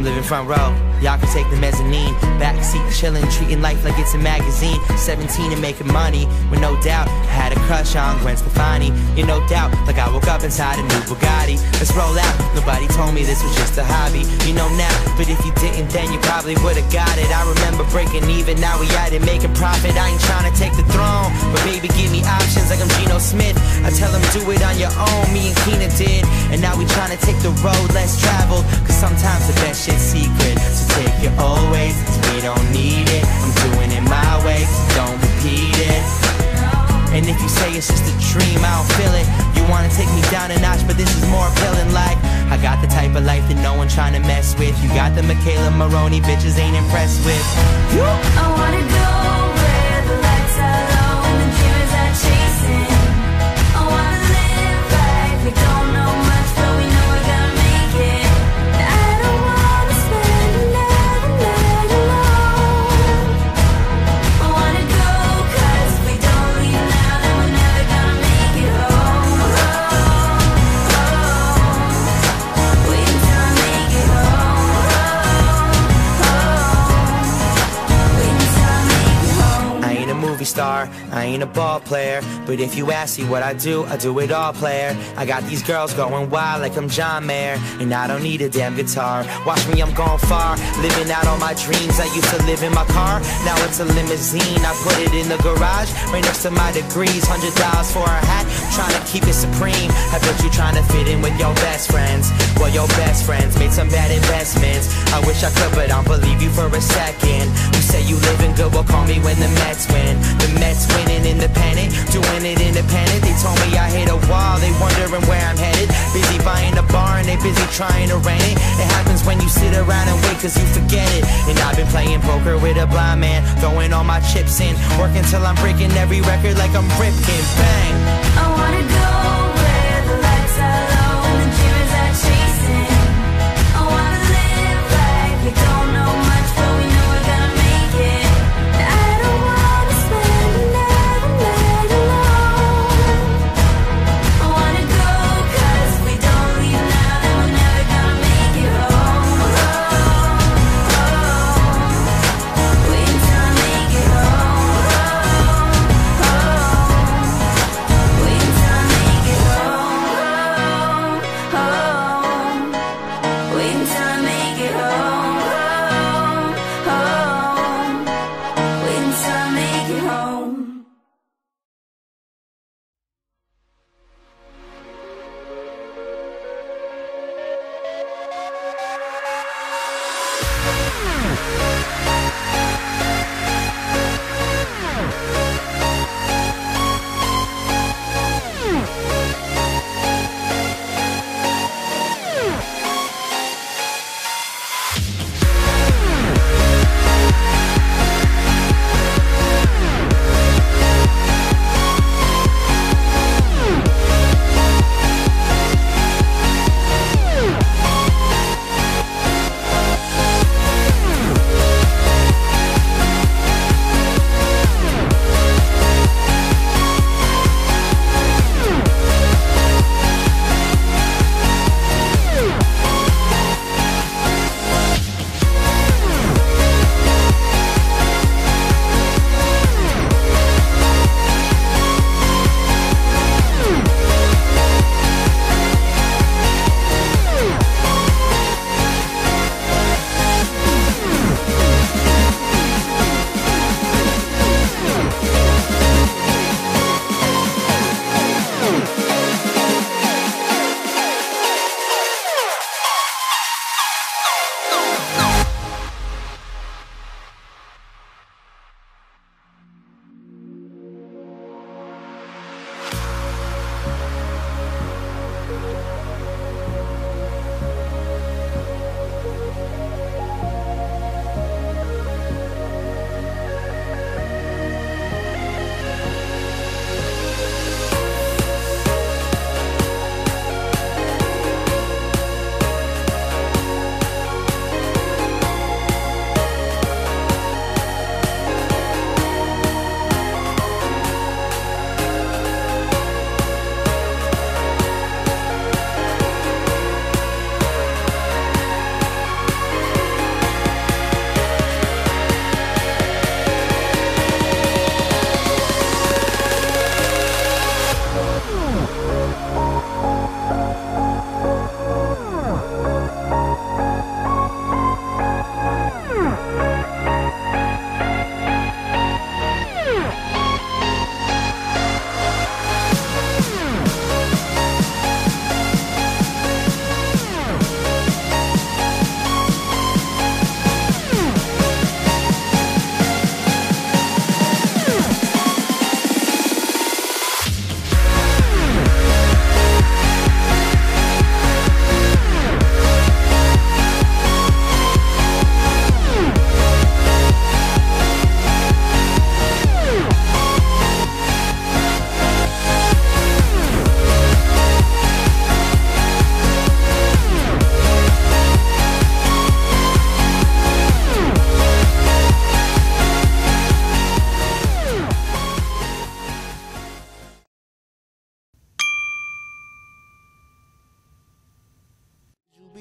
I'm living front row, y'all can take the mezzanine. Backseat chillin', treating life like it's a magazine. 17 and making money, with no doubt. I had a crush on Gwen Stefani, you no doubt. Like I woke up inside a new Bugatti. Let's roll out, nobody told me this was just a hobby. You know now, but if you didn't, then you probably would've got it. I remember breaking even, now we at it, making profit. I ain't trying to take the throne, but baby, give me options like I'm Geno Smith. I tell them do it on your own, me and Kina did. And now we trying to take the road less traveled, cause sometimes the best shit's secret. So take your old ways, we don't need it. I'm doing it my way, don't repeat it. And if you say it's just a dream, I don't feel it. You wanna take me down a notch, but this is more appealing. Like, I got the type of life that no one trying to mess with. You got the McKayla Maroney bitches ain't impressed with. I wanna go star, I ain't a ball player. But if you ask me what I do, I do it all, player. I got these girls going wild like I'm John Mayer. And I don't need a damn guitar. Watch me, I'm going far. Living out all my dreams. I used to live in my car, now it's a limousine. I put it in the garage, right next to my degrees. Hundred dollars for a hat, trying to keep it supreme. I bet you trying to fit in with your best friends. Well, your best friends made some bad investments. I wish I could, but I don't believe you for a second. You say you living good, well, call me when the Mets win. The Mets winning independent, doing it independent. They told me I hit a wall, they wondering where I'm headed. Busy buying a bar and they busy trying to rent it. It happens when you sit around and wait cause you forget it. And I've been playing poker with a blind man, throwing all my chips in. Working till I'm breaking every record like I'm Ripken. Bang! I wanna go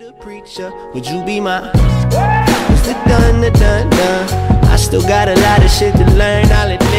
picture, would you be my? The done, the done, done. I still got a lot of shit to learn. Of